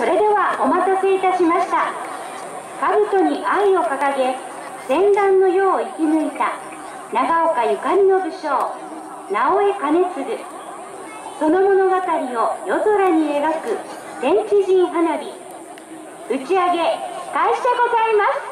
それではお待たせいたしました。兜に愛を掲げ戦乱の世を生き抜いた長岡ゆかりの武将直江兼次。その物語を夜空に描く天地人花火。打ち上げ開始でございます。